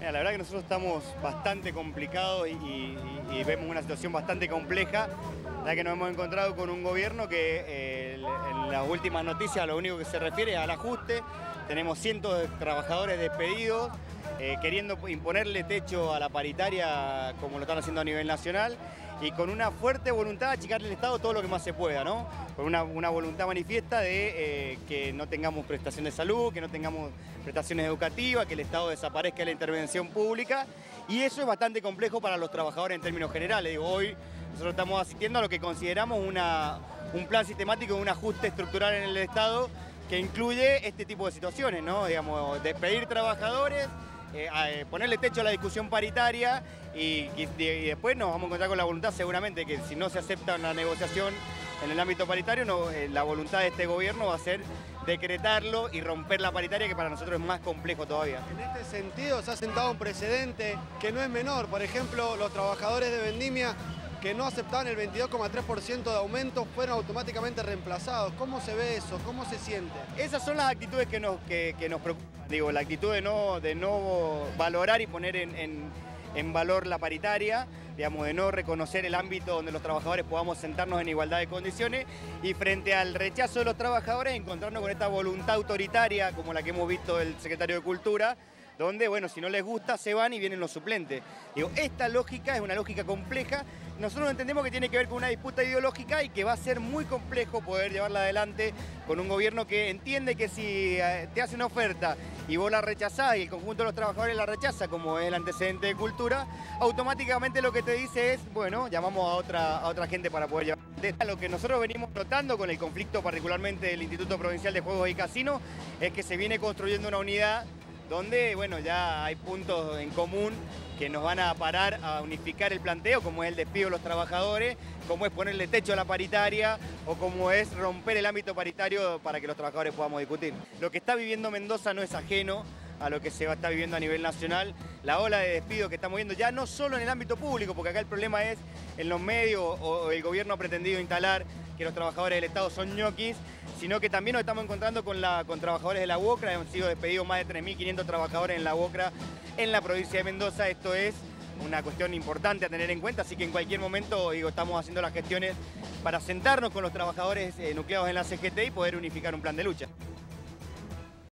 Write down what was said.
La verdad que nosotros estamos bastante complicados y, vemos una situación bastante compleja, ya que nos hemos encontrado con un gobierno que eh, en las últimas noticias lo único que se refiere es al ajuste. Tenemos cientos de trabajadores despedidos, eh, queriendo imponerle techo a la paritaria como lo están haciendo a nivel nacional y con una fuerte voluntad de achicarle al Estado todo lo que más se pueda, ¿no? Con una, voluntad manifiesta de eh, que no tengamos prestación de salud, que no tengamos prestaciones educativas, que el Estado desaparezca de la intervención pública y eso es bastante complejo para los trabajadores en términos generales. Hoy nosotros estamos asistiendo a lo que consideramos un plan sistemático un ajuste estructural en el Estado que incluye este tipo de situaciones, ¿no? Digamos, despedir trabajadores, eh, eh, ponerle techo a la discusión paritaria y, después nos vamos a encontrar con la voluntad seguramente que si no se acepta una negociación en el ámbito paritario, eh, la voluntad de este gobierno va a ser decretarlo y romper la paritaria que para nosotros es más complejo todavía. En este sentido se ha sentado un precedente que no es menor. Por ejemplo, los trabajadores de Vendimia que no aceptaban el 22,3% de aumento fueron automáticamente reemplazados. ¿Cómo se ve eso? ¿Cómo se siente? Esas son las actitudes que nos, que, que nos preocupan. Digo, la actitud de no, de no valorar y poner en, en- en valor la paritaria, digamos, de no reconocer el ámbito donde los trabajadores podamos sentarnos en igualdad de condiciones y frente al rechazo de los trabajadores encontrarnos con esta voluntad autoritaria como la que hemos visto del secretario de Cultura, donde, bueno, si no les gusta, se van y vienen los suplentes. Digo, esta lógica es una lógica compleja. Nosotros entendemos que tiene que ver con una disputa ideológica y que va a ser muy complejo poder llevarla adelante con un gobierno que entiende que si eh, te hace una oferta y vos la rechazás y el conjunto de los trabajadores la rechaza, como es el antecedente de cultura, automáticamente lo que te dice es, bueno, llamamos a otra, a otra gente para poder llevar. adelante. Lo que nosotros venimos notando con el conflicto particularmente del Instituto Provincial de Juegos y Casinos es que se viene construyendo una unidad donde bueno, ya hay puntos en común que nos van a parar a unificar el planteo, como es el despido de los trabajadores, como es ponerle techo a la paritaria o como es romper el ámbito paritario para que los trabajadores podamos discutir. Lo que está viviendo Mendoza no es ajeno a lo que se estar viviendo a nivel nacional, la ola de despido que estamos viendo ya no solo en el ámbito público, porque acá el problema es en los medios o el gobierno ha pretendido instalar que los trabajadores del Estado son ñoquis, sino que también nos estamos encontrando con, la, con trabajadores de la UOCRA, han sido despedidos más de 3.500 trabajadores en la UOCRA en la provincia de Mendoza, esto es una cuestión importante a tener en cuenta, así que en cualquier momento digo, estamos haciendo las gestiones para sentarnos con los trabajadores eh, nucleados en la CGT y poder unificar un plan de lucha.